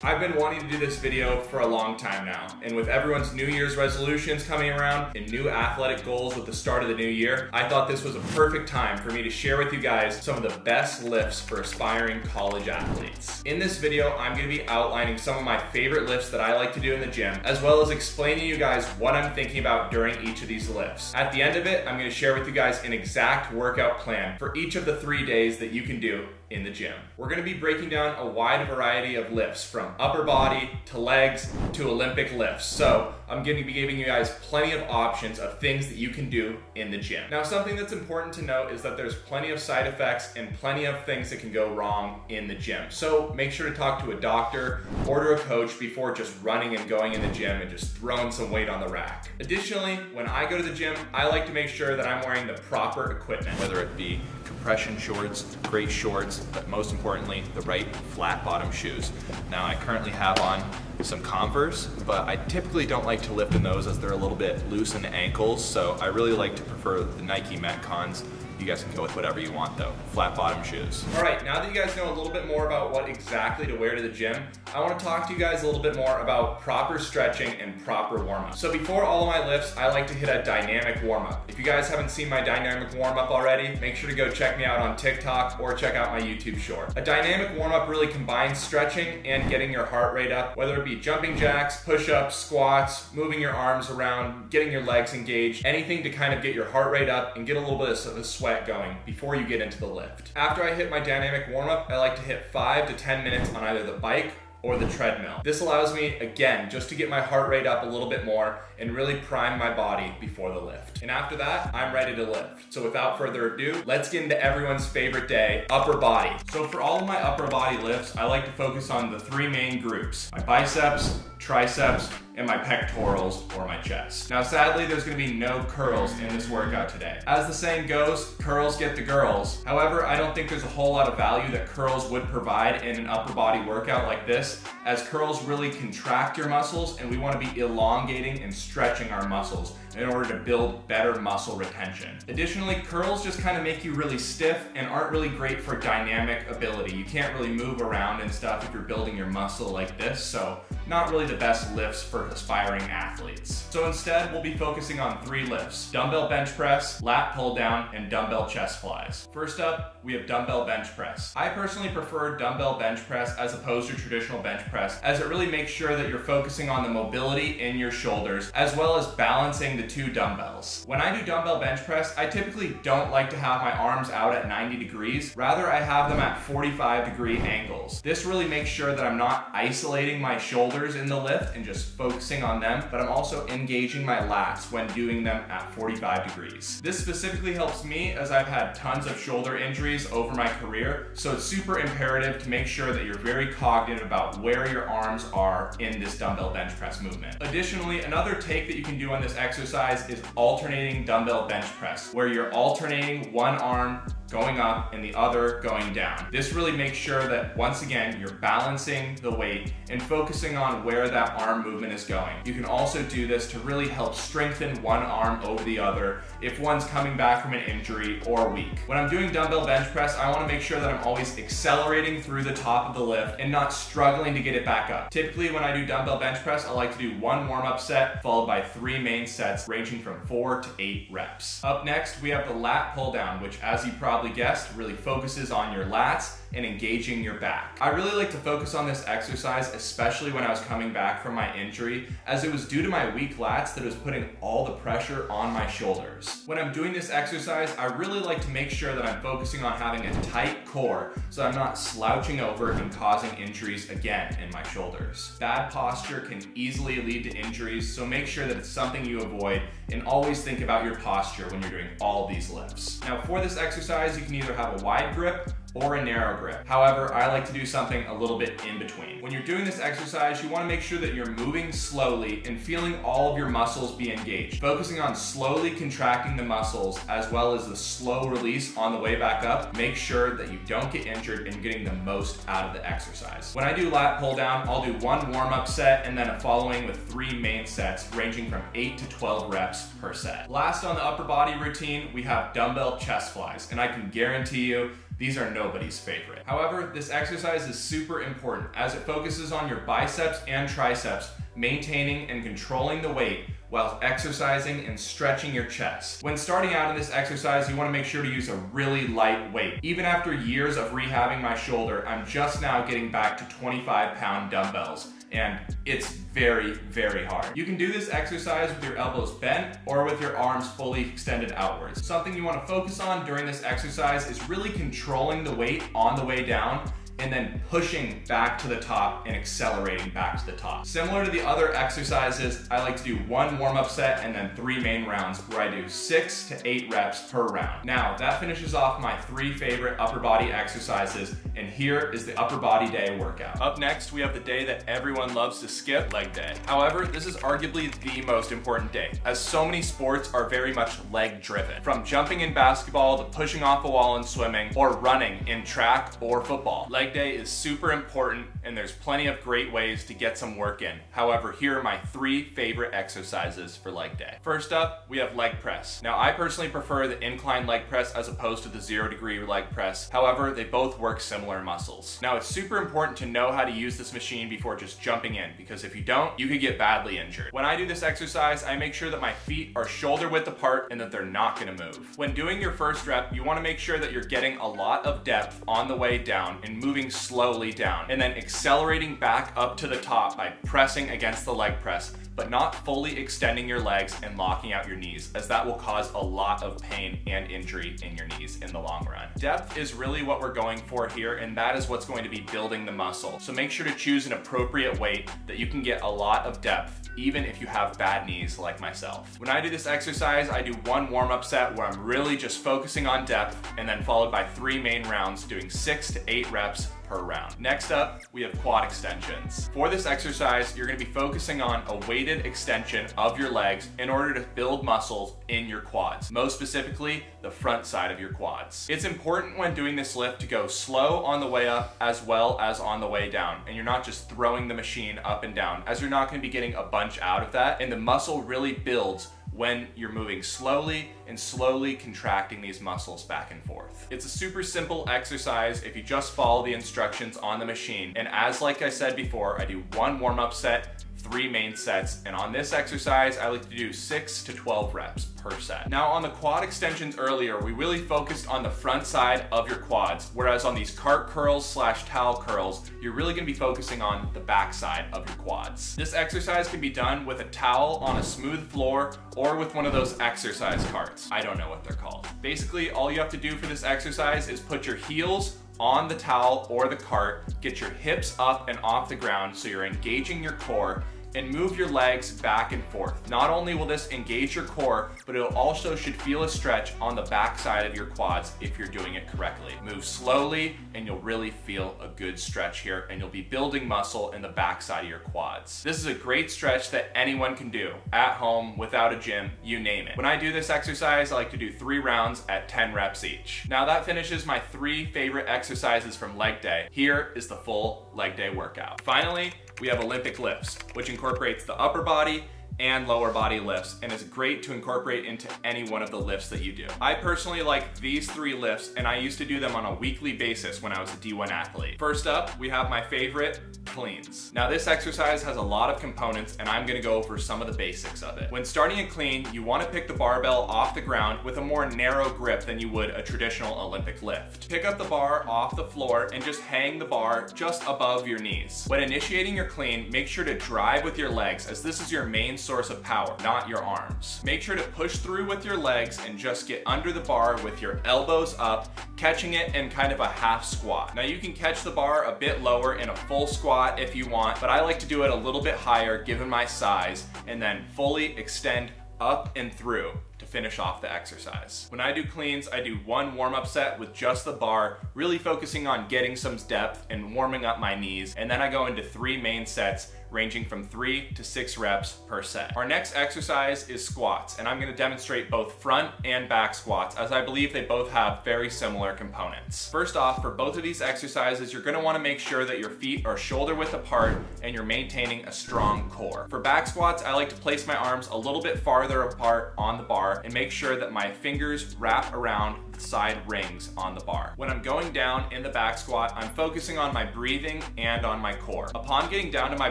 I've been wanting to do this video for a long time now, and with everyone's New Year's resolutions coming around and new athletic goals with the start of the new year, I thought this was a perfect time for me to share with you guys some of the best lifts for aspiring college athletes. In this video, I'm gonna be outlining some of my favorite lifts that I like to do in the gym, as well as explaining to you guys what I'm thinking about during each of these lifts. At the end of it, I'm gonna share with you guys an exact workout plan for each of the three days that you can do in the gym. We're gonna be breaking down a wide variety of lifts from upper body to legs to Olympic lifts. So I'm gonna be giving you guys plenty of options of things that you can do in the gym. Now, something that's important to note is that there's plenty of side effects and plenty of things that can go wrong in the gym. So make sure to talk to a doctor or to a coach before just running and going in the gym and just throwing some weight on the rack. Additionally, when I go to the gym, I like to make sure that I'm wearing the proper equipment, whether it be compression shorts, great shorts, but most importantly, the right flat bottom shoes. Now I currently have on some Converse, but I typically don't like to lift in those as they're a little bit loose in the ankles, so I really like to prefer the Nike Metcons you guys can go with whatever you want though. Flat bottom shoes. All right, now that you guys know a little bit more about what exactly to wear to the gym, I wanna talk to you guys a little bit more about proper stretching and proper warm up. So before all of my lifts, I like to hit a dynamic warm up. If you guys haven't seen my dynamic warm up already, make sure to go check me out on TikTok or check out my YouTube short. A dynamic warm up really combines stretching and getting your heart rate up, whether it be jumping jacks, push ups, squats, moving your arms around, getting your legs engaged, anything to kind of get your heart rate up and get a little bit of sweat sweat going before you get into the lift. After I hit my dynamic warm up, I like to hit five to 10 minutes on either the bike or the treadmill. This allows me, again, just to get my heart rate up a little bit more and really prime my body before the lift. And after that, I'm ready to lift. So without further ado, let's get into everyone's favorite day, upper body. So for all of my upper body lifts, I like to focus on the three main groups, my biceps, triceps, and my pectorals or my chest. Now sadly, there's gonna be no curls in this workout today. As the saying goes, curls get the girls. However, I don't think there's a whole lot of value that curls would provide in an upper body workout like this, as curls really contract your muscles and we wanna be elongating and stretching our muscles in order to build better muscle retention. Additionally, curls just kind of make you really stiff and aren't really great for dynamic ability. You can't really move around and stuff if you're building your muscle like this, so not really the best lifts for aspiring athletes. So instead, we'll be focusing on three lifts, dumbbell bench press, lat pull down, and dumbbell chest flies. First up, we have dumbbell bench press. I personally prefer dumbbell bench press as opposed to traditional bench press, as it really makes sure that you're focusing on the mobility in your shoulders, as well as balancing the two dumbbells. When I do dumbbell bench press, I typically don't like to have my arms out at 90 degrees. Rather, I have them at 45 degree angles. This really makes sure that I'm not isolating my shoulders in the lift and just focusing on them, but I'm also engaging my lats when doing them at 45 degrees. This specifically helps me as I've had tons of shoulder injuries over my career, so it's super imperative to make sure that you're very cognitive about where your arms are in this dumbbell bench press movement. Additionally, another take that you can do on this exercise is alternating dumbbell bench press, where you're alternating one arm going up and the other going down. This really makes sure that once again, you're balancing the weight and focusing on where that arm movement is going. You can also do this to really help strengthen one arm over the other if one's coming back from an injury or weak. When I'm doing dumbbell bench press, I wanna make sure that I'm always accelerating through the top of the lift and not struggling to get it back up. Typically, when I do dumbbell bench press, I like to do one warm-up set followed by three main sets ranging from four to eight reps. Up next, we have the lat pull down, which as you probably probably guessed, really focuses on your lats and engaging your back. I really like to focus on this exercise, especially when I was coming back from my injury, as it was due to my weak lats that was putting all the pressure on my shoulders. When I'm doing this exercise, I really like to make sure that I'm focusing on having a tight core so I'm not slouching over and causing injuries again in my shoulders. Bad posture can easily lead to injuries, so make sure that it's something you avoid and always think about your posture when you're doing all these lifts. Now for this exercise, you can either have a wide grip or a narrow grip. However, I like to do something a little bit in between. When you're doing this exercise, you wanna make sure that you're moving slowly and feeling all of your muscles be engaged. Focusing on slowly contracting the muscles as well as the slow release on the way back up, make sure that you don't get injured and getting the most out of the exercise. When I do lat pull down, I'll do one warm-up set and then a following with three main sets ranging from 8 to 12 reps per set. Last on the upper body routine, we have dumbbell chest flies, and I can guarantee you these are nobody's favorite. However, this exercise is super important as it focuses on your biceps and triceps, maintaining and controlling the weight while exercising and stretching your chest. When starting out in this exercise, you wanna make sure to use a really light weight. Even after years of rehabbing my shoulder, I'm just now getting back to 25 pound dumbbells and it's very, very hard. You can do this exercise with your elbows bent or with your arms fully extended outwards. Something you wanna focus on during this exercise is really controlling the weight on the way down and then pushing back to the top and accelerating back to the top. Similar to the other exercises, I like to do one warm-up set and then three main rounds where I do six to eight reps per round. Now, that finishes off my three favorite upper body exercises, and here is the upper body day workout. Up next, we have the day that everyone loves to skip, leg day. However, this is arguably the most important day, as so many sports are very much leg driven. From jumping in basketball to pushing off a wall in swimming, or running in track or football. Leg leg day is super important and there's plenty of great ways to get some work in. However, here are my three favorite exercises for leg day. First up, we have leg press. Now, I personally prefer the incline leg press as opposed to the zero degree leg press. However, they both work similar muscles. Now, it's super important to know how to use this machine before just jumping in because if you don't, you could get badly injured. When I do this exercise, I make sure that my feet are shoulder width apart and that they're not gonna move. When doing your first rep, you wanna make sure that you're getting a lot of depth on the way down and moving moving slowly down and then accelerating back up to the top by pressing against the leg press but not fully extending your legs and locking out your knees, as that will cause a lot of pain and injury in your knees in the long run. Depth is really what we're going for here, and that is what's going to be building the muscle. So make sure to choose an appropriate weight that you can get a lot of depth even if you have bad knees like myself. When I do this exercise, I do one warm-up set where I'm really just focusing on depth and then followed by three main rounds doing six to eight reps per round. Next up, we have quad extensions. For this exercise, you're gonna be focusing on a weighted extension of your legs in order to build muscles in your quads, most specifically the front side of your quads. It's important when doing this lift to go slow on the way up as well as on the way down, and you're not just throwing the machine up and down, as you're not gonna be getting a bunch out of that, and the muscle really builds when you're moving slowly and slowly contracting these muscles back and forth. It's a super simple exercise if you just follow the instructions on the machine. And as like I said before, I do one warm-up set, three main sets. And on this exercise, I like to do six to 12 reps per set. Now on the quad extensions earlier, we really focused on the front side of your quads, whereas on these cart curls slash towel curls, you're really gonna be focusing on the back side of your quads. This exercise can be done with a towel on a smooth floor or with one of those exercise carts. I don't know what they're called. Basically, all you have to do for this exercise is put your heels on the towel or the cart, get your hips up and off the ground so you're engaging your core and move your legs back and forth. Not only will this engage your core, but it also should feel a stretch on the back side of your quads if you're doing it correctly. Move slowly and you'll really feel a good stretch here and you'll be building muscle in the back side of your quads. This is a great stretch that anyone can do at home, without a gym, you name it. When I do this exercise, I like to do three rounds at 10 reps each. Now that finishes my three favorite exercises from leg day. Here is the full leg day workout. Finally, we have Olympic lifts, which incorporates the upper body and lower body lifts and is great to incorporate into any one of the lifts that you do. I personally like these three lifts and I used to do them on a weekly basis when I was a D1 athlete. First up, we have my favorite cleans. Now this exercise has a lot of components and I'm gonna go over some of the basics of it. When starting a clean, you wanna pick the barbell off the ground with a more narrow grip than you would a traditional Olympic lift. Pick up the bar off the floor and just hang the bar just above your knees. When initiating your clean, make sure to drive with your legs as this is your main source of power, not your arms. Make sure to push through with your legs and just get under the bar with your elbows up, catching it in kind of a half squat. Now you can catch the bar a bit lower in a full squat if you want, but I like to do it a little bit higher given my size and then fully extend up and through to finish off the exercise. When I do cleans, I do one warm-up set with just the bar, really focusing on getting some depth and warming up my knees, and then I go into three main sets ranging from three to six reps per set. Our next exercise is squats, and I'm gonna demonstrate both front and back squats, as I believe they both have very similar components. First off, for both of these exercises, you're gonna wanna make sure that your feet are shoulder width apart and you're maintaining a strong core. For back squats, I like to place my arms a little bit farther apart on the bar and make sure that my fingers wrap around side rings on the bar. When I'm going down in the back squat, I'm focusing on my breathing and on my core. Upon getting down to my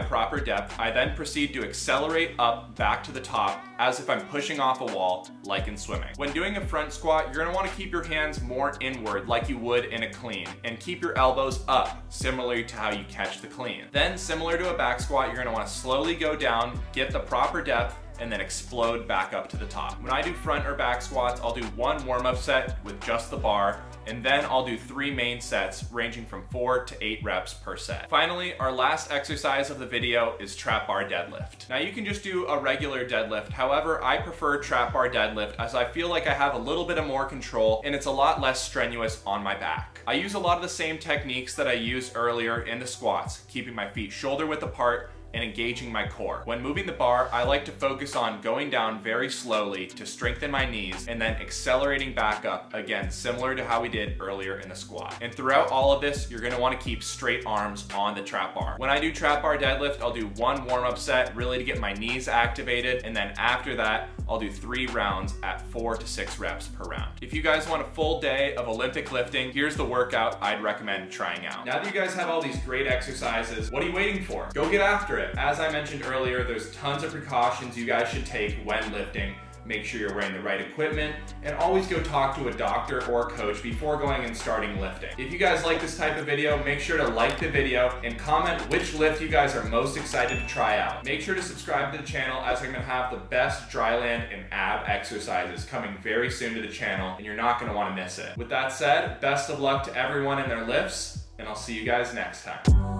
proper depth, I then proceed to accelerate up back to the top as if I'm pushing off a wall like in swimming. When doing a front squat, you're gonna wanna keep your hands more inward like you would in a clean and keep your elbows up, similar to how you catch the clean. Then similar to a back squat, you're gonna wanna slowly go down, get the proper depth, and then explode back up to the top. When I do front or back squats, I'll do one warm-up set with just the bar, and then I'll do three main sets ranging from four to eight reps per set. Finally, our last exercise of the video is trap bar deadlift. Now you can just do a regular deadlift, however, I prefer trap bar deadlift as I feel like I have a little bit of more control and it's a lot less strenuous on my back. I use a lot of the same techniques that I used earlier in the squats, keeping my feet shoulder width apart, and engaging my core. When moving the bar, I like to focus on going down very slowly to strengthen my knees and then accelerating back up, again, similar to how we did earlier in the squat. And throughout all of this, you're gonna wanna keep straight arms on the trap bar. When I do trap bar deadlift, I'll do one warm-up set really to get my knees activated, and then after that, I'll do three rounds at four to six reps per round. If you guys want a full day of Olympic lifting, here's the workout I'd recommend trying out. Now that you guys have all these great exercises, what are you waiting for? Go get after it. As I mentioned earlier, there's tons of precautions you guys should take when lifting make sure you're wearing the right equipment, and always go talk to a doctor or coach before going and starting lifting. If you guys like this type of video, make sure to like the video and comment which lift you guys are most excited to try out. Make sure to subscribe to the channel as I'm gonna have the best dryland and ab exercises coming very soon to the channel, and you're not gonna wanna miss it. With that said, best of luck to everyone in their lifts, and I'll see you guys next time.